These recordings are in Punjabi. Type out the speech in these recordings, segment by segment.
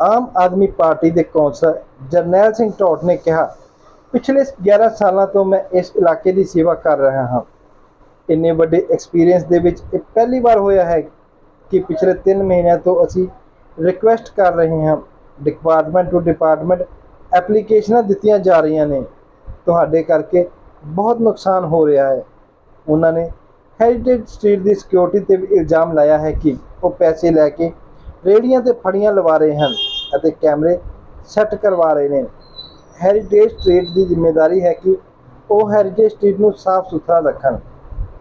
ਆਮ ਆਦਮੀ ਪਾਰਟੀ ਦੇ ਕੌਂਸਲਰ ਜਰਨੈਲ ਸਿੰਘ ਢੋਟ ਨੇ ਕਿਹਾ, ਪਿਛਲੇ 11 ਸਾਲਾਂ ਤੋਂ ਮੈਂ ਇਸ ਇਲਾਕੇ ਦੀ ਸੇਵਾ ਕਰ ਰਿਹਾ ਹਾਂ। ਇੰਨੇ ਵੱਡੇ ਐਕਸਪੀਰੀਅੰਸ ਦੇ ਵਿੱਚ ਇਹ ਪਹਿਲੀ ਵਾਰ ਹੋਇਆ ਹੈ ਕਿ ਪਿਛਲੇ 3 ਮਹੀਨਿਆਂ ਤੋਂ ਅਸੀਂ ਰਿਕੁਐਸਟ ਕਰ ਰਹੇ ਹਾਂ। ਡਿਪਾਰਟਮੈਂਟ ਟੂ ਡਿਪਾਰਟਮੈਂਟ ਐਪਲੀਕੇਸ਼ਨਾਂ ਦਿੱਤੀਆਂ ਜਾ ਰਹੀਆਂ ਨੇ। ਤੁਹਾਡੇ ਕਰਕੇ ਬਹੁਤ ਨੁਕਸਾਨ ਹੋ ਰਿਹਾ ਹੈ। ਉਹਨਾਂ ਨੇ ਹੈਰੀਟੇਜ ਸਟਰੀਟ ਦੀ ਸਿਕਿਉਰਿਟੀ ਤੇ ਵੀ ਇਲਜ਼ਾਮ ਲਾਇਆ ਹੈ ਕਿ ਉਹ ਪੈਸੇ ਲੈ ਕੇ ਰੇੜੀਆਂ ਤੇ ਫੜੀਆਂ ਲਵਾ ਰਹੇ ਹਨ। ਅਤੇ ਕੈਮਰੇ ਸੈੱਟ ਕਰਵਾ ਰਹੇ ਨੇ। ਹੈਰੀਟੇਜ ਸਟਰੀਟ ਦੀ ਜ਼ਿੰਮੇਵਾਰੀ ਹੈ ਕਿ ਉਹ ਹੈਰੀਟੇਜ ਸਟਰੀਟ ਨੂੰ ਸਾਫ਼ ਸੁਥਰਾ ਰੱਖਣ।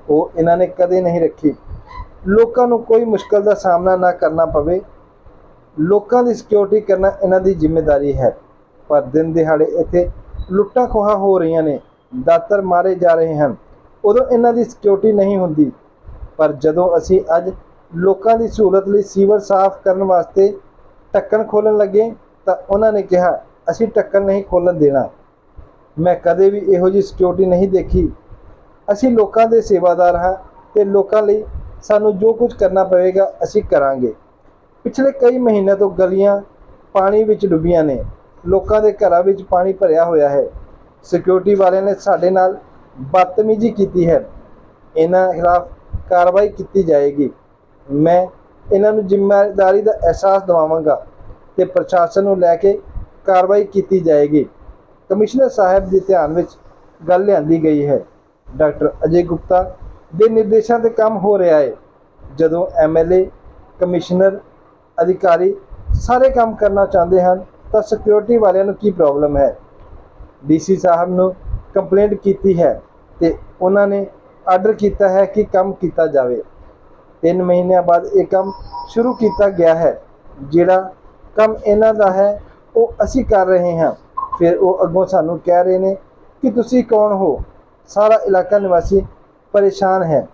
ਉਹ ਇਹਨਾਂ ਨੇ ਕਦੇ ਨਹੀਂ ਰੱਖੀ। ਲੋਕਾਂ ਨੂੰ ਕੋਈ ਮੁਸ਼ਕਲ ਦਾ ਸਾਹਮਣਾ ਨਾ ਕਰਨਾ ਪਵੇ। ਲੋਕਾਂ ਦੀ ਸਿਕਿਉਰਿਟੀ ਕਰਨਾ ਇਹਨਾਂ ਦੀ ਜ਼ਿੰਮੇਵਾਰੀ ਹੈ। ਪਰ ਦਿਨ ਦਿਹਾੜੇ ਇੱਥੇ ਲੁੱਟਾਂ ਖੋਹਾਂ ਹੋ ਰਹੀਆਂ ਨੇ। ਦਾਤਰ ਮਾਰੇ ਜਾ ਰਹੇ ਹਨ। ਉਦੋਂ ਇਹਨਾਂ ਦੀ ਸਿਕਿਉਰਿਟੀ ਨਹੀਂ ਹੁੰਦੀ। ਪਰ ਜਦੋਂ ਅਸੀਂ ਅੱਜ ਲੋਕਾਂ ਦੀ ਸਹੂਲਤ ਲਈ ਸੀਵਰ ਸਾਫ਼ ਕਰਨ ਵਾਸਤੇ ਢੱਕਣ ਖੋਲਣ ਲੱਗੇ ਤਾਂ ਉਹਨਾਂ ਨੇ ਕਿਹਾ, ਅਸੀਂ ਢੱਕਣ ਨਹੀਂ ਖੋਲਣ ਦੇਣਾ। ਮੈਂ ਕਦੇ ਵੀ ਇਹੋ ਜਿਹੀ ਸਿਕਿਉਰਿਟੀ ਨਹੀਂ ਦੇਖੀ। ਅਸੀਂ ਲੋਕਾਂ ਦੇ ਸੇਵਾਦਾਰ ਹਾਂ ਤੇ ਲੋਕਾਂ ਲਈ ਸਾਨੂੰ ਜੋ ਕੁਝ ਕਰਨਾ ਪਵੇਗਾ, ਅਸੀਂ ਕਰਾਂਗੇ। ਪਿਛਲੇ ਕਈ ਮਹੀਨਿਆਂ ਤੋਂ ਗਲੀਆਂ ਪਾਣੀ ਵਿੱਚ ਡੁੱਬੀਆਂ ਨੇ। ਲੋਕਾਂ ਦੇ ਘਰਾਂ ਵਿੱਚ ਪਾਣੀ ਭਰਿਆ ਹੋਇਆ ਹੈ। ਸਿਕਿਉਰਿਟੀ ਵਾਲਿਆਂ ਨੇ ਸਾਡੇ ਨਾਲ ਬਦਤਮੀਜ਼ੀ ਕੀਤੀ ਹੈ। ਇਹਨਾਂ ਖਿਲਾਫ ਕਾਰਵਾਈ ਕੀਤੀ ਜਾਏਗੀ। ਮੈਂ ਇਹਨਾਂ ਨੂੰ ਜ਼ਿੰਮੇਵਾਰੀ ਦਾ ਅਹਿਸਾਸ ਦਿਵਾਵਾਂਗਾ ਤੇ ਪ੍ਰਸ਼ਾਸਨ ਨੂੰ ਲੈ ਕੇ ਕਾਰਵਾਈ ਕੀਤੀ ਜਾਏਗੀ। ਕਮਿਸ਼ਨਰ ਸਾਹਿਬ ਦੇ ਧਿਆਨ ਵਿੱਚ ਗੱਲ ਲਿਆਂਦੀ ਗਈ ਹੈ। ਡਾਕਟਰ ਅਜੇ ਗੁਪਤਾ ਦੇ ਨਿਰਦੇਸ਼ਾਂ ਤੇ ਕੰਮ ਹੋ ਰਿਹਾ ਹੈ। ਜਦੋਂ ਐਮਐਲਏ ਕਮਿਸ਼ਨਰ, ਅਧਿਕਾਰੀ ਸਾਰੇ ਕੰਮ ਕਰਨਾ ਚਾਹੁੰਦੇ ਹਨ, ਤਾਂ ਸਿਕਿਉਰਿਟੀ ਵਾਲਿਆਂ ਨੂੰ ਕੀ ਪ੍ਰੋਬਲਮ ਹੈ? ਡੀਸੀ ਸਾਹਿਬ ਨੂੰ ਕੰਪਲੇਂਟ ਕੀਤੀ ਹੈ ਤੇ ਉਹਨਾਂ ਨੇ ਆਰਡਰ ਕੀਤਾ ਹੈ ਕਿ ਕੰਮ ਕੀਤਾ ਜਾਵੇ। 3 ਮਹੀਨਿਆਂ ਬਾਅਦ ਇਹ ਕੰਮ ਸ਼ੁਰੂ ਕੀਤਾ ਗਿਆ ਹੈ। ਜਿਹੜਾ ਕੰਮ ਇਹਨਾਂ ਦਾ ਹੈ, ਉਹ ਅਸੀਂ ਕਰ ਰਹੇ ਹਾਂ। ਫਿਰ ਉਹ ਅੱਗੋਂ ਸਾਨੂੰ ਕਹਿ ਰਹੇ ਨੇ ਕਿ ਤੁਸੀਂ ਕੌਣ ਹੋ? ਸਾਰਾ ਇਲਾਕਾ ਨਿਵਾਸੀ ਪਰੇਸ਼ਾਨ ਹੈ।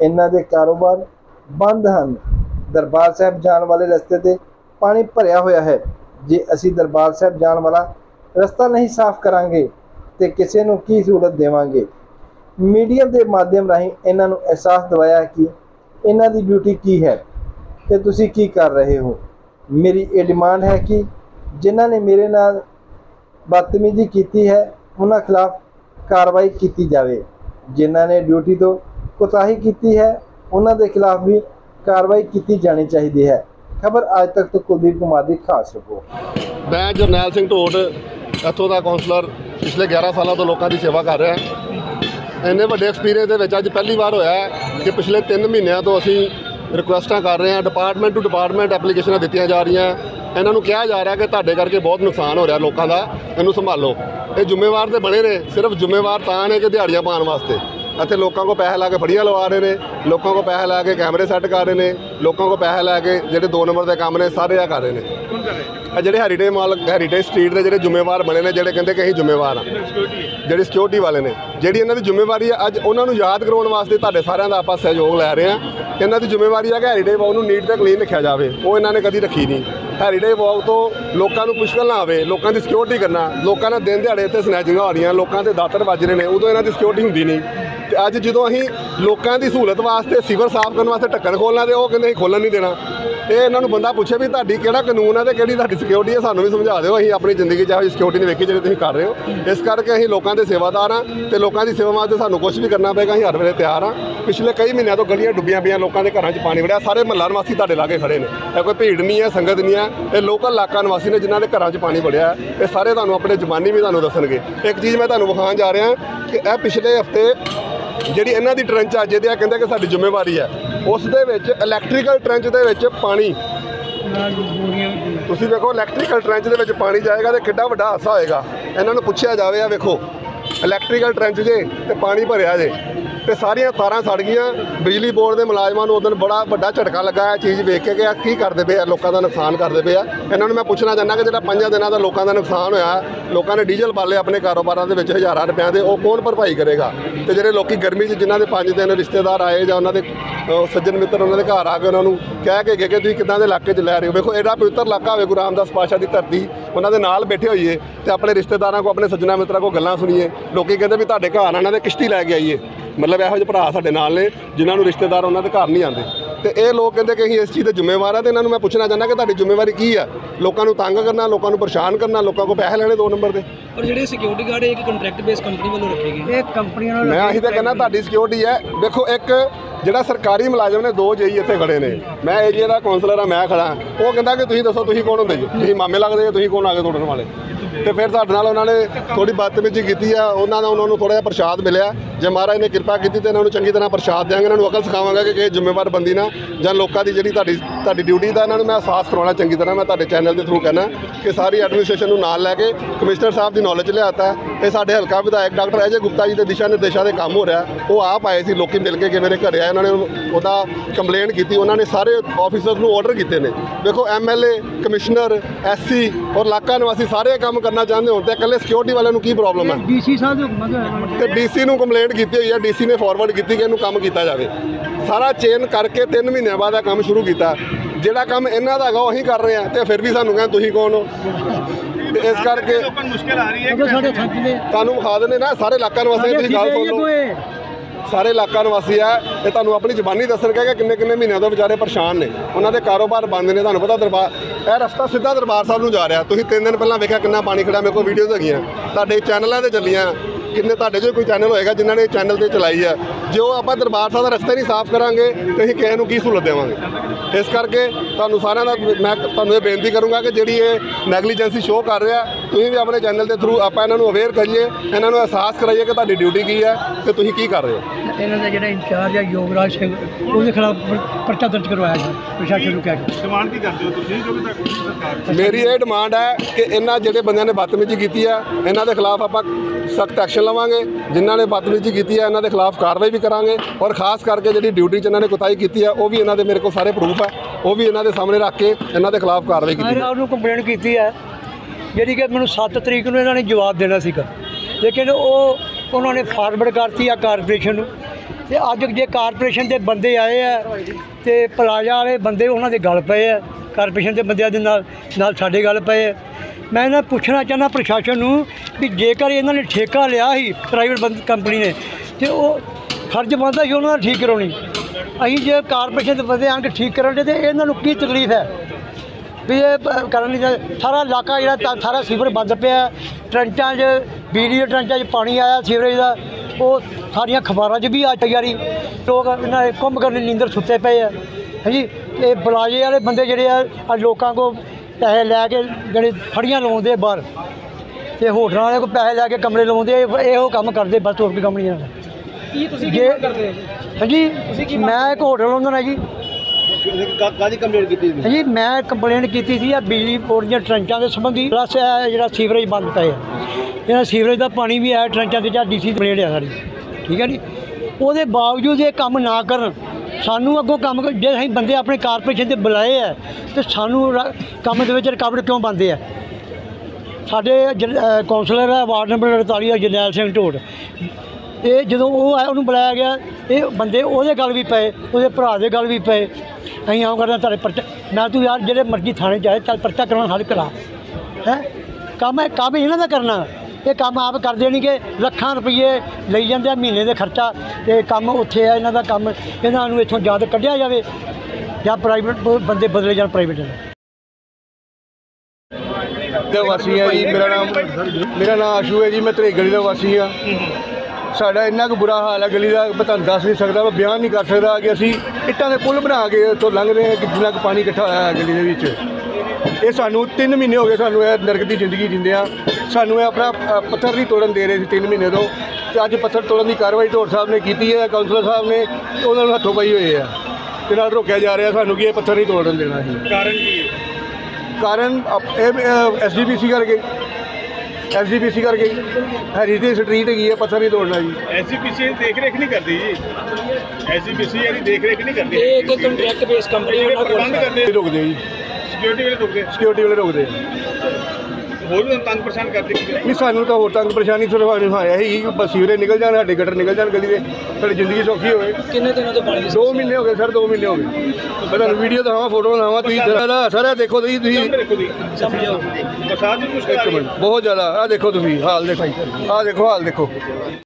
ਇਹਨਾਂ ਦੇ ਕਾਰੋਬਾਰ ਬੰਦ ਹਨ। ਦਰਬਾਰ ਸਾਹਿਬ ਜਾਣ ਵਾਲੇ ਰਸਤੇ ਤੇ ਪਾਣੀ ਭਰਿਆ ਹੋਇਆ ਹੈ। ਜੇ ਅਸੀਂ ਦਰਬਾਰ ਸਾਹਿਬ ਜਾਣ ਵਾਲਾ ਰਸਤਾ ਨਹੀਂ ਸਾਫ਼ ਕਰਾਂਗੇ, ਤੇ ਕਿਸੇ ਨੂੰ ਕੀ ਸਹੂਲਤ ਦੇਵਾਂਗੇ? ਮੀਡੀਆ ਦੇ ਮਾਧਿਅਮ ਰਾਹੀਂ ਇਹਨਾਂ ਨੂੰ ਅਹਿਸਾਸ ਦਿਵਾਇਆ ਕਿ ਇਹਨਾਂ ਦੀ ਡਿਊਟੀ ਕੀ ਹੈ? ਤੇ ਤੁਸੀਂ ਕੀ ਕਰ ਰਹੇ ਹੋ? ਮੇਰੀ ਇਹ ਡਿਮਾਂਡ ਹੈ ਕਿ ਜਿਨ੍ਹਾਂ ਨੇ ਮੇਰੇ ਨਾਲ ਬਦਤਮੀਜ਼ੀ ਕੀਤੀ ਹੈ, ਉਹਨਾਂ ਖਿਲਾਫ ਕਾਰਵਾਈ ਕੀਤੀ ਜਾਵੇ। ਜਿਨ੍ਹਾਂ ਨੇ ਡਿਊਟੀ ਤੋਂ ਕੋਤਾਹੀ ਕੀਤੀ ਹੈ, ਉਹਨਾਂ ਦੇ ਖਿਲਾਫ ਵੀ ਕਾਰਵਾਈ ਕੀਤੀ ਜਾਣੀ ਚਾਹੀਦੀ ਹੈ। ਖਬਰ ਅੱਜ ਤੱਕ ਤੋਂ ਕੁਲਦੀਪ ਕੁਮਾਰ ਦੀ ਖਾਸ ਰਿਪੋਰਟ। ਮੈਂ ਜਰਨੈਲ ਸਿੰਘ ਢੋਟ, ਇੱਥੋਂ ਦਾ ਕਾਉਂਸਲਰ ਪਿਛਲੇ 11 ਸਾਲਾਂ ਤੋਂ ਲੋਕਾਂ ਦੀ ਸੇਵਾ ਕਰ ਰਿਹਾ। ਇੰਨੇ ਵੱਡੇ ਐਕਸਪੀਰੀਅੰਸ ਦੇ ਵਿੱਚ ਅੱਜ ਪਹਿਲੀ ਵਾਰ ਹੋਇਆ ਹੈ ਕਿ ਪਿਛਲੇ 3 ਮਹੀਨਿਆਂ ਤੋਂ ਅਸੀਂ ਰਿਕੁਐਸਟਾਂ ਕਰ ਰਹੇ ਹਾਂ ਡਿਪਾਰਟਮੈਂਟ ਟੂ ਡਿਪਾਰਟਮੈਂਟ ਐਪਲੀਕੇਸ਼ਨਾਂ ਦਿੱਤੀਆਂ ਜਾ ਰਹੀਆਂ ਇਹਨਾਂ ਨੂੰ ਕਿਹਾ ਜਾ ਰਿਹਾ ਕਿ ਤੁਹਾਡੇ ਕਰਕੇ ਬਹੁਤ ਨੁਕਸਾਨ ਹੋ ਰਿਹਾ ਲੋਕਾਂ ਦਾ, ਇਹਨੂੰ ਸੰਭਾਲੋ। ਇਹ ਜ਼ਿੰਮੇਵਾਰ ਤੇ ਬਣੇ ਨੇ ਸਿਰਫ ਜ਼ਿੰਮੇਵਾਰ ਤਾਂ ਨੇ ਕਿ ਦਿਹਾੜੀਆਂ ਪਾਉਣ ਵਾਸਤੇ। ਇੱਥੇ ਲੋਕਾਂ ਕੋ ਪੈਸੇ ਲਾ ਕੇ ਫੜੀਆਂ ਲਵਾ ਰਹੇ ਨੇ, ਲੋਕਾਂ ਕੋ ਪੈਸੇ ਲਾ ਕੇ ਕੈਮਰੇ ਸੈੱਟ ਕਰ ਰਹੇ ਨੇ, ਲੋਕਾਂ ਕੋ ਪੈਸੇ ਲਾ ਕੇ ਜਿਹੜੇ 2 ਨੰਬਰ ਦੇ ਕੰਮ ਨੇ, ਸਾਰੇ ਆ ਕਰ ਰਹੇ ਨੇ। ਆ ਜਿਹੜੇ ਹੈਰੀਟੇਜ ਮਾਲ ਹੈਰੀਟੇਜ ਸਟਰੀਟ ਦੇ ਜਿਹੜੇ ਜ਼ਿੰਮੇਵਾਰ ਬਣੇ ਨੇ, ਜਿਹੜੇ ਕਹਿੰਦੇ ਕਿ ਅਸੀਂ ਜ਼ਿੰਮੇਵਾਰ ਆ। ਜਿਹੜੇ ਸਿਕਿਉਰਿਟੀ ਵਾਲੇ ਨੇ, ਜਿਹੜੀ ਇਹਨਾਂ ਦੀ ਜ਼ਿੰਮੇਵਾਰੀ ਆ, ਅੱਜ ਉਹਨਾਂ ਨੂੰ ਯਾਦ ਕਰਾਉਣ ਵਾਸਤੇ ਤੁਹਾਡੇ ਸਾਰਿਆਂ ਦਾ ਆਪਾਂ ਸਹਿਯੋਗ ਲੈ ਰਹੇ ਹਾਂ ਇਹਨਾਂ ਦੀ ਜ਼ਿੰਮੇਵਾਰੀ ਆ ਕਿ ਹੈਰੀਟੇਜ ਵਾਕ ਨੂੰ ਨੀਟ ਤੇ ਕਲੀਨ ਰੱਖਿਆ ਜਾਵੇ। ਉਹ ਇਹਨਾਂ ਨੇ ਕਦੀ ਰੱਖੀ ਨਹੀਂ। ਹੈਰੀਟੇਜ ਵਾਕ ਤੋਂ ਲੋਕਾਂ ਨੂੰ ਮੁਸ਼ਕਲ ਨਾ ਆਵੇ, ਲੋਕਾਂ ਦੀ ਸਿਕਿਉਰਿਟੀ ਕਰਨਾ। ਲੋਕਾਂ ਨਾਲ ਦਿਨ ਦਿਹਾੜੇ ਇੱਥੇ ਸਨੈਚਿੰਗਾਂ ਹੋ ਰਹੀਆਂ, ਲੋਕਾਂ ਤੇ ਦਾਤਰ ਵੱਜ ਰਹੇ ਨੇ, ਉਦੋਂ ਇਹਨਾਂ ਦੀ ਸਿਕਿਉਰਿਟੀ ਹੁੰਦੀ ਨਹੀਂ। ਤੇ ਅੱਜ ਜਦੋਂ ਅਸੀਂ ਲੋਕਾਂ ਦੀ ਸਹੂਲਤ ਵਾਸਤੇ, ਸੀਵਰ ਸਾਫ਼ ਕਰਨ ਵਾਸਤੇ ਢੱਕਣ ਖੋਲਣਾ ਤੇ ਉਹ ਕਹਿੰਦੇ ਅਸੀਂ ਖੋਲਣ ਨਹੀਂ ਦੇਣਾ। ਇਹ ਇਹਨਾਂ ਨੂੰ ਬੰਦਾ ਪੁੱਛੇ ਵੀ ਤੁਹਾਡੀ ਕਿਹੜਾ ਕਾਨੂੰਨ ਹੈ ਤੇ ਕਿਹੜੀ ਤੁਹਾਡੀ ਸਿਕਿਉਰਿਟੀ ਹੈ, ਸਾਨੂੰ ਵੀ ਸਮਝਾ ਦਿਓ। ਅਸੀਂ ਆਪਣੀ ਜ਼ਿੰਦਗੀ 'ਚ ਇਹੋ ਜਿਹੀ ਸਿਕਿਉਰਿਟੀ ਨਹੀਂ ਵੇਖੀ ਜਿਹੜੀ ਤੁਸੀਂ ਕਰ ਰਹੇ ਹੋ। ਇਸ ਕਰਕੇ ਅਸੀਂ ਲੋਕਾਂ ਦੇ ਸੇਵਾਦਾਰ ਹਾਂ ਤੇ ਲੋਕਾਂ ਦੀ ਸੇਵਾ ਵਾਸਤੇ ਸਾਨੂੰ ਕੁਝ ਵੀ ਕਰਨਾ ਪਏਗਾ, ਅਸੀਂ ਹਰ ਵੇਲੇ ਤਿਆਰ ਹਾਂ। ਪਿਛਲੇ ਕਈ ਮਹੀਨਿਆਂ ਤੋਂ ਗਲੀਆਂ ਡੁੱਬੀਆਂ ਪਈਆਂ, ਲੋਕਾਂ ਦੇ ਘਰਾਂ 'ਚ ਪਾਣੀ ਵੜਿਆ, ਸਾਰੇ ਮਹੱਲਾ ਨਿਵਾਸੀ ਤੁਹਾਡੇ ਲਾਗੇ ਖੜੇ ਨੇ। ਇਹ ਕੋਈ ਭੀੜ ਨਹੀਂ ਹੈ, ਸੰਗਤ ਨਹੀਂ ਹੈ, ਇਹ ਲੋਕਲ ਇਲਾਕਾ ਨਿਵਾਸੀ ਨੇ ਜਿਨ੍ਹਾਂ ਦੇ ਘਰਾਂ 'ਚ ਪਾਣੀ ਵੜਿਆ ਇਹ ਸਾਰੇ ਤੁਹਾਨੂੰ ਆਪਣੇ ਜ਼ਬਾਨੀ ਵੀ ਤੁਹਾਨੂੰ ਦੱਸਣਗੇ। ਇੱਕ ਚੀਜ਼ ਮੈਂ ਤੁਹਾਨੂੰ ਵਿਖਾਉਣ ਜਾ ਰਿਹਾ ਕਿ ਇਹ ਪਿਛਲੇ ਹਫ਼ਤੇ ਜਿਹੜੀ ਇਹਨਾਂ ਦੀ ਟਰੰਚ ਅੱਜ ਜਿਹਦੇ ਆ ਕਹਿੰਦੇ ਕਿ ਸਾਡੀ ਜ਼ਿੰਮੇਵਾਰੀ ਹੈ ਉਸ ਦੇ ਵਿੱਚ ਇਲੈਕਟ੍ਰੀਕਲ ਟਰੰਚ ਦੇ ਵਿੱਚ ਪਾਣੀ। ਤੁਸੀਂ ਵੇਖੋ ਇਲੈਕਟ੍ਰੀਕਲ ਟਰੰਚ ਦੇ ਵਿੱਚ ਪਾਣੀ ਜਾਏਗਾ ਤੇ ਕਿੱਡਾ ਵੱਡਾ ਹਾਸਾ ਹੋਏਗਾ। ਇਹਨਾਂ ਨੂੰ ਪੁੱਛਿਆ ਜਾਵੇ ਆ ਵੇਖੋ ਇਲੈਕਟ੍ਰੀਕਲ ਟਰੰਚ ਜੇ ਤੇ ਪਾਣੀ ਭਰਿਆ ਜੇ। ਤੇ ਸਾਰੀਆਂ ਤਾਰਾਂ ਸੜ ਗਈਆਂ। ਬਿਜਲੀ ਬੋਰਡ ਦੇ ਮੁਲਾਜ਼ਮਾਂ ਨੂੰ ਉਦੋਂ ਬੜਾ ਵੱਡਾ ਝਟਕਾ ਲੱਗਾ ਇਹ ਚੀਜ਼ ਵੇਖ ਕੇ ਕਿ ਆ ਕੀ ਕਰਦੇ ਪਏ ਆ? ਲੋਕਾਂ ਦਾ ਨੁਕਸਾਨ ਕਰਦੇ ਪਏ ਆ। ਇਹਨਾਂ ਨੂੰ ਮੈਂ ਪੁੱਛਣਾ ਚਾਹੁੰਦਾ ਕਿ ਜਿਹੜਾ ਪੰਜਾਂ ਦਿਨਾਂ ਦਾ ਲੋਕਾਂ ਦਾ ਨੁਕਸਾਨ ਹੋਇਆ, ਲੋਕਾਂ ਨੇ ਡੀਜ਼ਲ ਬਾਲੇ ਆਪਣੇ ਕਾਰੋਬਾਰਾਂ ਦੇ ਵਿੱਚ ਹਜ਼ਾਰਾਂ ਰੁਪਿਆਂ ਦੇ, ਉਹ ਕੌਣ ਭਰਪਾਈ ਕਰੇਗਾ? ਤੇ ਜਿਹੜੇ ਲੋਕੀ ਗਰਮੀ 'ਚ ਜਿਨ੍ਹਾਂ ਦੇ ਪੰਜ ਦਿਨ ਰਿਸ਼ਤੇਦਾਰ ਆਏ ਜਾਂ ਉਹਨਾਂ ਦੇ ਸੱਜਣ ਮਿੱਤਰ ਉਹਨਾਂ ਦੇ ਘਰ ਆ ਕੇ ਉਹਨਾਂ ਨੂੰ ਕਹਿ ਕੇ ਗਏ ਕਿ ਤੁਸੀਂ ਕਿੱਦਾਂ ਦੇ ਇਲਾਕੇ 'ਚ ਲੈ ਰਹੇ ਹੋ? ਵੇਖੋ, ਐਡਾ ਪਵਿੱਤਰ ਇਲਾਕਾ ਹੋਵੇ, ਗੁਰੂ ਰਾਮਦਾਸ ਪਾਸ਼ਾ ਦੀ ਧਰਤੀ, ਉਹਨਾਂ ਦੇ ਨਾਲ ਬੈਠੇ ਹੋਈਏ ਤੇ ਆਪਣੇ ਰਿਸ਼ਤੇਦਾਰਾਂ ਕੋ, ਆਪਣੇ ਸੱਜਣਾ ਮਿੱਤਰਾਂ ਕੋ ਗੱਲਾਂ ਸੁਣੀਏ। ਲੋਕੀ ਕਹਿੰਦੇ ਵੀ ਤੁਹਾਡੇ ਘਰ ਇਹਨਾਂ ਦੇ ਕਿਸ਼ਤੀ ਲੈ ਕੇ ਆਈਏ। ਮਤਲਬ ਇਹੋ ਜਿਹੇ ਭਰਾ ਸਾਡੇ ਨਾਲ ਨੇ ਜਿਨ੍ਹਾਂ ਨੂੰ ਰਿਸ਼ਤੇਦਾਰ ਉਹਨਾਂ ਦੇ ਘਰ ਨਹੀਂ ਆਉਂਦੇ। ਤੇ ਇਹ ਲੋਕ ਕਹਿੰਦੇ ਕਿ ਅਸੀਂ ਇਸ ਚੀਜ਼ ਦੇ ਜ਼ਿੰਮੇਵਾਰ ਆ ਤੇ ਇਹਨਾਂ ਨੂੰ ਮੈਂ ਪੁੱਛਣਾ ਚਾਹੁੰਦਾ ਕਿ ਤੁਹਾਡੀ ਜ਼ਿੰਮੇਵਾਰੀ ਕੀ ਆ? ਲੋਕਾਂ ਨੂੰ ਤੰਗ ਕਰਨਾ ਲੋਕਾਂ ਨੂੰ ਪਰੇਸ਼ਾਨ ਕਰਨਾ ਲੋਕਾਂ ਕੋਲ ਪੈਸੇ ਲੈਣੇ ਦੋ ਨੰਬਰ ਦੇ। ਔਰ ਜਿਹੜੇ ਸਿਕਿਉਰਿਟੀ ਗਾਰਡ ਇੱਕ ਕੰਟਰੈਕਟ ਬੇਸ ਕੰਪਨੀ ਵੱਲੋਂ ਰੱਖੇ ਗਏ। ਇਹ ਕੰਪਨੀਆਂ ਨਾਲ ਮੈਂ ਆਹੀ ਤਾਂ ਕਹਿੰਦਾ ਤੁਹਾਡੀ ਸਿਕਿਉਰਿਟੀ ਹੈ। ਦੇਖੋ ਇੱਕ ਜਿਹੜਾ ਸਰਕਾਰੀ ਮੁਲਾਜ਼ਮ ਨੇ ਦੋ ਜਈ ਇੱਥੇ ਖੜੇ ਨੇ। ਮੈਂ ਏਰੀਆ ਦਾ ਕਾਉਂਸਲਰ ਆ ਮੈਂ ਖੜਾ। ਉਹ ਕਹਿੰਦਾ ਕਿ ਤੁਸੀਂ ਦੱਸੋ ਤੁਸੀਂ ਕੌਣ ਹੁੰਦੇ ਜੀ? ਤੁਸੀਂ ਮਾਮੇ ਲੱਗਦੇ ਹੋ ਤੁਸੀਂ ਕੌਣ ਆਗੇ ਤੋੜਨ ਵਾਲੇ ਤੇ ਫਿਰ ਸਾਡੇ ਨਾਲ ਉਹਨਾਂ ਨੇ ਥੋੜੀ ਬਦਤਮੀਜ਼ੀ ਕੀਤੀ ਆ, ਉਹਨਾਂ ਦਾ ਉਹਨਾਂ ਨੂੰ ਥੋੜਾ ਜਿਹਾ ਪ੍ਰਸ਼ਾਦ ਮਿਲਿਆ। ਜੇ ਮਹਾਰਾਜ ਨੇ ਕਿਰਪਾ ਕੀਤੀ ਤੇ ਇਹਨਾਂ ਨੂੰ ਚੰਗੀ ਤਰ੍ਹਾਂ ਪ੍ਰਸ਼ਾਦ ਦਿਆਂਗੇ, ਇਹਨਾਂ ਨੂੰ ਅਕਲ ਸਿਖਾਵਾਂਗਾ ਕਿ ਇਹ ਜ਼ਿੰਮੇਵਾਰ ਬੰਦੀ ਨਾ ਜਾਂ ਲੋਕਾਂ ਦੀ ਜਿਹੜੀ ਤੁਹਾਡੀ ਤੁਹਾਡੀ ਡਿਊਟੀ ਦਾ ਇਹਨਾਂ ਨੂੰ ਮੈਂ ਅਹਿਸਾਸ ਕਰਵਾਉਣਾ ਚੰਗੀ ਤਰ੍ਹਾਂ, ਮੈਂ ਤੁਹਾਡੇ ਚੈਨਲ ਦੇ ਥਰੂ ਕਹਿਣਾ ਕਿ ਸਾਰੀ ਐਡਮਿਨਿਸਟ੍ਰੇਸ਼ਨ ਨੂੰ ਨਾਲ ਲੈ ਕੇ ਕਮਿਸ਼ਨਰ ਸਾਹਿਬ ਦੀ ਨੌਲੇਜ ਲਿਆਤਾ। ਹੈ ਇਹ ਸਾਡੇ ਹਲਕਾ ਵਿਧਾਇਕ ਡਾਕਟਰ ਅਜੇ ਗੁਪਤਾ ਜੀ ਦੇ ਦਿਸ਼ਾ ਨਿਰਦੇਸ਼ਾਂ ਦੇ ਕੰਮ ਹੋ ਰਿਹਾ। ਉਹ ਆਪ ਆਏ ਸੀ ਲੋਕੀ ਮਿਲ ਕੇ ਕਿ ਮੇਰੇ ਘਰੇ ਆਏ ਉਹਨਾਂ ਨੇ ਉਹਦਾ ਕੰਪਲੇਂਟ ਕੀਤੀ ਉਹਨਾਂ ਨੇ ਸਾਰੇ ਆਫੀਸਰਸ ਨੂੰ ਆਰਡਰ ਕੀਤੇ ਨੇ। ਦੇਖੋ ਐਮਐਲਏ ਕਮਿਸ਼ਨਰ ਐਸਸੀ ਔਰ ਇਲਾਕਾ ਨਿਵਾਸੀ ਸਾਰੇ ਕੰਮ ਕਰਨਾ ਚਾਹੁੰਦੇ ਹੋਣ ਤੇ ਇਕੱਲੇ ਸਿਕਿਉਰਿਟੀ ਵਾਲਿਆਂ ਨੂੰ ਕੀ ਪ੍ਰੋਬਲਮ ਹੈ? ਡੀਸੀ ਸਾਹਿਬ ਦੇ ਹੁਕਮਾਂ ਤੇ ਡੀਸੀ ਨੂੰ ਕੰਪਲੇਂਟ ਕੀਤੀ ਹੋਈ ਹੈ ਡੀਸੀ ਨੇ ਫਾਰਵਰਡ ਕੀਤੀ ਕਿ ਇਹਨੂੰ ਕੰਮ ਕੀਤਾ ਜਾਵੇ। ਸਾਰਾ ਚੇਨ ਕਰਕੇ 3 ਮਹੀਨਿਆਂ ਬਾਅਦ ਇਹ ਕੰਮ ਸ਼ੁਰੂ ਕੀਤਾ। ਜਿਹੜਾ ਕੰਮ ਇਹਨਾਂ ਦਾ ਹੈਗਾ ਉਹ ਅਸੀਂ ਕਰ ਰਹੇ ਹਾਂ ਤੇ ਫਿਰ ਵੀ ਸਾਨੂੰ ਕਹਿੰਦੇ ਤੁਸੀਂ ਕੌਣ ਹੋ? ਤੇ ਇਸ ਕਰਕੇ ਸਾਡੇ ਥੱਕ ਤੁਹਾਨੂੰ ਵਿਖਾ ਦਿੰਦੇ ਨਾ ਸਾਰੇ ਇਲਾਕਾ ਨਿਵਾਸੀ ਤੁਸੀਂ ਗੱਲ ਸੁਣ ਲਓ। ਸਾਰੇ ਇਲਾਕਾ ਨਿਵਾਸੀ ਆ ਇਹ ਤੁਹਾਨੂੰ ਆਪਣੀ ਜ਼ਬਾਨੀ ਦੱਸਣਗੇ ਕਿ ਕਿੰਨੇ ਕਿੰਨੇ ਮਹੀਨਿਆਂ ਤੋਂ ਵਿਚਾਰੇ ਪਰੇਸ਼ਾਨ ਨੇ। ਉਹਨਾਂ ਦੇ ਕਾਰੋਬਾਰ ਬੰਦ ਨੇ ਤੁਹਾਨੂੰ ਪਤਾ ਦਰਬਾਰ ਇਹ ਰਸਤਾ ਸਿੱਧਾ ਦਰਬਾਰ ਸਾਹਿਬ ਨੂੰ ਜਾ ਰਿਹਾ। ਤੁਸੀਂ ਤਿੰਨ ਦਿਨ ਪਹਿਲਾਂ ਵੇਖਿਆ ਕਿੰਨਾ ਪਾਣੀ ਖੜਾ ਮੇਰੇ ਕੋਲ ਵੀਡੀਓਜ਼ ਹੈਗੀਆਂ। ਤੁਹਾਡੇ ਚੈਨਲਾਂ ਤੇ ਚੱਲੀਆਂ। ਕਿੰਨੇ ਤੁਹਾਡੇ ਜੋ ਕੋਈ ਚੈਨਲ ਹੋਏਗਾ, ਜਿਨ੍ਹਾਂ ਨੇ ਚੈਨਲ ਤੇ ਚਲਾਈ ਆ, ਜੇ ਉਹ ਆਪਾਂ ਦਰਬਾਰ ਸਾਹਿਬ ਦਾ ਰਸਤਾ ਨਹੀਂ ਸਾਫ਼ ਕਰਾਂਗੇ, ਤੇ ਅਸੀਂ ਕਿਸੇ ਨੂੰ ਕੀ ਸਹੂਲਤ ਦੇਵਾਂਗੇ? ਇਸ ਕਰਕੇ ਤੁਹਾਨੂੰ ਸਾਰਿਆਂ ਦਾ ਮੈਂ, ਤੁਹਾਨੂੰ ਇਹ ਬੇਨਤੀ ਕਰੂੰਗਾ ਕਿ ਜਿਹੜੀ ਇਹ ਨੈਗਲੀਜੈਂਸੀ ਸ਼ੋਅ ਕਰ ਰਿਹਾ ਤੁਸੀਂ ਵੀ ਆਪਣੇ ਚੈਨਲ ਦੇ ਥਰੂ ਆਪਾਂ ਇਹਨਾਂ ਨੂੰ ਅਵੇਅਰ ਕਰੀਏ ਇਹਨਾਂ ਨੂੰ ਅਹਿਸਾਸ ਕਰਾਈਏ ਕਿ ਤੁਹਾਡੀ ਡਿਊਟੀ ਕੀ ਹੈ ਤੇ ਤੁਸੀਂ ਕੀ ਕਰ ਰਹੇ ਹੋ? ਇਹਨਾਂ ਦਾ ਜਿਹੜਾ ਇੰਚਾਰਜ ਹੈ ਯੋਗਰਾਜ ਸਿੰਘ ਉਹਦੇ ਖਿਲਾਫ ਪਰ- ਪਰਚਾ ਦਰਜ ਕਰਵਾਇਆ ਸੀ ਪ੍ਰਸ਼ਾਸਨ ਨੂੰ ਕਹਿ ਕੇ। ਡਿਮਾਂਡ ਕੀ ਕਰਦੇ ਹੋ ਤੁਸੀਂ ਜੋ ਕਿ ਸਰਕਾਰ ਮੇਰੀ ਇਹ ਡਿਮਾਂਡ ਹੈ ਕਿ ਇਹਨਾਂ ਜਿਹੜੇ ਬੰਦਿਆਂ ਨੇ ਬਦਤਮੀਜ਼ੀ ਕੀਤੀ ਆ ਇਹਨਾਂ ਦੇ ਖਿਲਾਫ ਆਪਾਂ ਸਖਤ ਐਕਸ਼ਨ ਲਵਾਂਗੇ। ਜਿਨ੍ਹਾਂ ਨੇ ਬਦਤਮੀਜ਼ੀ ਕੀਤੀ ਆ ਇਹਨਾਂ ਦੇ ਖਿਲਾਫ ਕਾਰਵਾਈ ਵੀ ਕਰਾਂਗੇ ਔਰ ਖਾਸ ਕਰਕੇ ਜਿਹੜੀ ਡਿਊਟੀ 'ਚ ਇਹਨਾਂ ਨੇ ਕੁਤਾਹੀ ਕੀਤੀ ਆ ਉਹ ਵੀ ਇਹਨਾਂ ਦੇ ਮੇਰੇ ਕੋਲ ਸਾਰੇ ਪ੍ਰੂਫ ਆ ਉਹ ਵੀ ਇਹਨਾਂ ਦੇ ਸਾਹਮਣੇ ਰੱਖ ਕੇ ਇਹਨਾਂ ਦੇ ਖਿਲਾਫ ਕਾਰਵਾਈ ਕੀਤੀ। ਮੈਂ ਜਾਵੇ। ਉਹਨੂੰ ਕੰਪਲੇਂਟ ਕੀਤੀ ਹੈ ਜਿਹੜੀ ਕਿ ਮੈਨੂੰ 7 ਤਰੀਕ ਨੂੰ ਇਹਨਾਂ ਨੇ ਜਵਾਬ ਦੇਣਾ ਸੀਗਾ। ਲੇਕਿਨ ਉਹ, ਉਹਨਾਂ ਨੇ ਫਾਰਵਰਡ ਕਰਤੀ ਆ ਕਾਰਪੋਰੇਸ਼ਨ ਨੂੰ। ਤੇ ਅੱਜ ਜੇ ਕਾਰਪੋਰੇਸ਼ਨ ਦੇ ਬੰਦੇ ਆਏ ਆ, ਤੇ ਪਲਾਜ਼ਾ ਵਾਲੇ ਬੰਦੇ ਉਹਨਾਂ ਦੇ ਗੱਲ ਪਏ ਆ ਕਾਰਪੋਰੇਸ਼ਨ ਦੇ ਬੰਦਿਆਂ ਦੇ ਨਾਲ ਨਾਲ ਸਾਡੇ ਗੱਲ ਪਏ ਆ। ਮੈਂ ਇਹਨਾਂ ਪੁੱਛਣਾ ਚਾਹੁੰਦਾ ਪ੍ਰਸ਼ਾਸਨ ਨੂੰ ਵੀ ਜੇਕਰ ਇਹਨਾਂ ਨੇ ਠੇਕਾ ਲਿਆ ਸੀ ਪ੍ਰਾਈਵੇਟ ਬੰਦ ਕੰਪਨੀ ਨੇ, ਤੇ ਉਹ ਫਰਜ਼ ਬਣਦਾ ਸੀ, ਉਹਨਾਂ ਦਾ ਠੀਕ ਕਰਾਉਣੀ। ਅਸੀਂ ਜੇ ਕਾਰਪੋਰੇਸ਼ਨ ਦੇ ਬੰਦੇ ਆਣ ਕੇ ਠੀਕ ਕਰਨ ਤੇ ਇਹਨਾਂ ਨੂੰ ਕੀ ਤਕਲੀਫ ਹੈ? ਵੀ ਇਹ ਕਰਨ ਲਈ ਸਾਰਾ ਇਲਾਕਾ ਜਿਹੜਾ ਸਾਰਾ ਸੀਵਰ ਬੰਦ ਪਿਆ ਟਰੰਚਾਂ 'ਚ ਬਿਜਲੀ ਦੇ ਟਰੰਚਾਂ 'ਚ ਪਾਣੀ ਆਇਆ ਸੀਵਰੇਜ ਦਾ। ਉਹ ਸਾਰੀਆਂ ਖਬਰਾਂ 'ਚ ਵੀ ਆ ਤਿਆਰੀ। ਲੋਕ ਇਹਨਾਂ ਦੇ ਕੁੰਭ ਕਰਨ ਨੀਂਦਰ ਸੁੱਤੇ ਪਏ ਆ। ਹਾਂਜੀ ਇਹ ਬਲਾਜੇ ਵਾਲੇ ਬੰਦੇ ਜਿਹੜੇ ਆ ਲੋਕਾਂ ਕੋ ਪੈਸੇ ਲੈ ਕੇ ਜਿਹੜੇ ਫੜੀਆਂ ਲਾਉਂਦੇ ਬਾਹਰ। ਤੇ ਹੋਟਲਾਂ ਵਾਲੇ ਕੋ ਪੈਸੇ ਲੈ ਕੇ ਕਮਰੇ ਲਾਉਂਦੇ ਇਹ- ਕੰਮ ਕਰਦੇ ਬਸ ਹੋਰ ਕੋਈ ਕੰਮ ਨਹੀਂ ਇਹਨਾਂ ਦਾ ਕੀ ਤੁਸੀਂ ਕੀ ਕਰਦੇ ਹੋ ਹਾਂਜੀ ਮੈਂ ਇੱਕ ਹੋਟਲ ਲਾਉਂਦਾ ਨਾ ਜੀ। ਕਾਦੀ ਕੰਪਲੇਂਟ ਕੀਤੀ ਸੀ? ਜੀ ਮੈਂ ਕੰਪਲੇਂਟ ਕੀਤੀ ਸੀ ਆ ਬਿਜਲੀ ਬੋਰਡ ਦੀਆਂ ਟਰੰਚਾਂ ਦੇ ਸੰਬੰਧੀ। ਪਲੱਸ ਇਹ ਜਿਹੜਾ ਸੀਵਰੇਜ ਬੰਦ ਪਏ ਆ। ਜਿਹੜਾ ਸੀਵਰੇਜ ਦਾ ਪਾਣੀ ਵੀ ਆਇਆ ਟਰੰਚਾਂ ਤੇ ਜਾਂ ਡੀਸੀ ਕੰਪਲੇਂਟ ਆ ਸਾਡੀ। ਠੀਕ ਹੈ ਜੀ? ਉਹਦੇ ਬਾਵਜੂਦ ਇਹ ਕੰਮ ਨਾ ਕਰਨ, ਸਾਨੂੰ ਅੱਗੋਂ ਕੰਮ ਜੇ ਅਸੀਂ ਬੰਦੇ ਆਪਣੇ ਕਾਰਪੋਰੇਸ਼ਨ 'ਤੇ ਬੁਲਾਏ ਆ, ਤੇ ਸਾਨੂੰ ਕੰਮ ਦੇ ਵਿੱਚ ਰੁਕਾਵਟ ਕਿਉਂ ਬੰਦੇ ਆ? ਸਾਡੇ ਜਨ- ਕੌਂਸਲਰ ਹੈ ਵਾਰਡ ਨੰਬਰ 48 ਜਰਨੈਲ ਸਿੰਘ ਢੋਡ ਇਹ ਜਦੋਂ ਉਹ ਆਇਆ ਉਹਨੂੰ ਬੁਲਾਇਆ ਗਿਆ, ਇਹ ਬੰਦੇ ਉਹਦੇ ਗੱਲ ਵੀ ਪਏ, ਉਹਦੇ ਭਰਾ ਦੇ ਗੱਲ ਵੀ ਪਏ। ਅਸੀਂ ਆਉਂ ਕਰਦਾ ਤੁਹਾਡੇ ਪਰਚਾ ਮੈਂ ਤੂੰ ਯਾਰ ਜਿਹੜੇ ਮਰਜ਼ੀ ਥਾਣੇ ਜਾਏ, ਚੱਲ ਪਰਚਾ ਕਰਾਉਣਾ ਹੱਲ ਕਰਾ। ਹੈ? ਕੰਮ ਹੈ, ਕੰਮ ਇਹਨਾਂ ਦਾ ਕਰਨਾ। ਇਹ ਕੰਮ ਆਪ ਕਰਦੇ ਨਹੀਂ ਕਿ ਲੱਖਾਂ ਰੁਪਏ ਲਈ ਜਾਂਦੇ ਆ ਮਹੀਨੇ ਦੇ ਖਰਚਾ। ਤੇ ਕੰਮ ਉੱਥੇ ਆ, ਇਹਨਾਂ ਦਾ ਕੰਮ। ਇਹਨਾਂ ਨੂੰ ਇੱਥੋਂ ਜਾਂ ਕੱਢਿਆ ਜਾਵੇ। ਜਾਂ ਪ੍ਰਾਈਵੇਟ ਬੰਦੇ ਬਦਲੇ ਜਾਣ ਪ੍ਰਾਈਵੇਟ ਦਾ ਵਾਸੀ ਆ ਜੀ, ਮੇਰਾ ਨਾਮ ਮੇਰਾ ਨਾਮ ਆਸ਼ੂ ਹੈ ਜੀ, ਮੈਂ ਧਰੇਕ ਗਲੀ ਦਾ ਵਾਸੀ ਆ। ਸਾਡਾ ਇੰਨਾ ਕੁ ਬੁਰਾ ਹਾਲ ਹੈ ਗਲੀ ਦਾ ਮੈਂ ਤੁਹਾਨੂੰ ਦੱਸ ਨਹੀਂ ਸਕਦਾ ਮੈਂ ਬਿਆਨ ਨਹੀਂ ਕਰ ਸਕਦਾ ਕਿ ਅਸੀਂ ਇੱਟਾਂ ਦੇ ਪੁਲ ਬਣਾ ਕੇ ਉੱਥੋਂ ਲੰਘ ਰਹੇ ਹਾਂ ਕਿ ਜਿੰਨਾ ਕੁ ਪਾਣੀ ਇਕੱਠਾ ਹੋਇਆ ਹੈ ਗਲੀ ਦੇ ਵਿੱਚ। ਇਹ ਸਾਨੂੰ 3 ਮਹੀਨੇ ਹੋ ਗਏ ਸਾਨੂੰ ਇਹ ਨਰਕ ਦੀ ਜ਼ਿੰਦਗੀ ਜਿੰਦੇ ਆ ਸਾਨੂੰ ਇਹ ਆਪਣਾ ਅ, ਪੱਥਰ ਨਹੀਂ ਤੋੜਨ ਦੇ ਰਹੇ ਸੀ 3 ਮਹੀਨੇ ਤੋਂ। ਤੇ ਅੱਜ ਪੱਥਰ ਤੋੜਨ ਦੀ ਕਾਰਵਾਈ ਢੋਰ ਸਾਹਿਬ ਨੇ ਕੀਤੀ ਹੈ ਕਾਉਂਸਲਰ ਸਾਹਿਬ ਨੇ ਤੇ ਉਹਨਾਂ ਨੂੰ ਹੱਥੋਂ ਪਾਈ ਹੋਏ ਆ ਤੇ ਨਾਲ ਰੋਕਿਆ ਜਾ ਰਿਹਾ ਸਾਨੂੰ ਕਿ ਇਹ ਪੱਥਰ ਨਹੀਂ ਤੋੜਨ ਦੇਣਾ ਸੀ। ਕਾਰਨ ਕੀ ਹੈ? ਕਾਰਨ ਅਪ- ਇਹ ਐਸਡੀਪੀਸੀ ਕਰਕੇ। ਐਸਡੀਪੀਸੀ ਕਰਕੇ ਹੈਰੀਟੇਜ ਸਟਰੀਟ ਹੈਗੀ ਹੈ ਪੱਥਰ ਨਹੀਂ ਤੋੜਨਾ ਜੀ। ਐਸਜੀਪੀਸੀ ਦੇਖ ਰੇਖ ਨਹੀਂ ਕਰਦੀ ਜੀ। ਐਸਜੀਪੀਸੀ ਇਹਦੀ ਦੇਖ ਰੇਖ ਨਹੀਂ ਕਰਦੀ। ਇਹ ਇੱਕ ਕੰਟਰੈਕਟ ਬੇਸ ਕੰਪਨੀ ਉਹਨਾਂ ਕੋਲ ਪ੍ਰਬੰਧ ਰੁਕਦੇ ਜੀ। ਸਿਕਿਉਰਿਟੀ ਵਾਲੇ ਰੁਕਦੇ ਸਿਕਿਉਰਿਟੀ ਵਾਲੇ ਰੁਕਦੇ ਹੋਰ ਵੀ ਤੰਗ ਪਰੇਸ਼ਾਨ ਕਰਦੇ ਕੀ ਨਹੀਂ ਸਾਨੂੰ ਤਾਂ ਹੋਰ ਤੰਗ ਪਰੇਸ਼ਾਨੀ ਸਿਰਫ ਸਾਨੂੰ ਆਇਆ ਹੀ ਕਿ ਬਸ ਸੀਵਰੇ ਨਿਕਲ ਜਾਣ ਸਾਡੇ ਗਟਰ ਨਿਕਲ ਜਾਣ ਗਲੀ ਦੇ ਸਾਡੀ ਜ਼ਿੰਦਗੀ ਸੌਖੀ ਹੋਵੇ। ਕਿੰਨੇ ਦਿਨਾਂ ਤੋਂ ਪਾਣੀ ਦੀ 2 ਮਹੀਨੇ ਹੋ ਗਏ ਸਰ 2 ਮਹੀਨੇ ਹੋ ਗਏ। ਮੈਂ ਤੁਹਾਨੂੰ ਵੀਡੀਓ ਦਿਖਾਵਾਂ ਫੋਟੋ ਦਿਖਾਵਾਂ ਤੁਸੀਂ ਜਰਾ ਸਰ ਦੇਖੋ ਤੁਸੀਂ ਤੁਸੀਂ ਬਰਸਾਤ ਦੀ ਮੁਸ਼ਕਲ ਆ ਬਹੁਤ ਜ਼ਿਆਦਾ ਆਹ ਦੇਖੋ ਤੁਸੀਂ ਹਾਲ ਦੇਖੋ ਆਹ ਦੇਖੋ ਹਾਲ ਦੇਖੋ।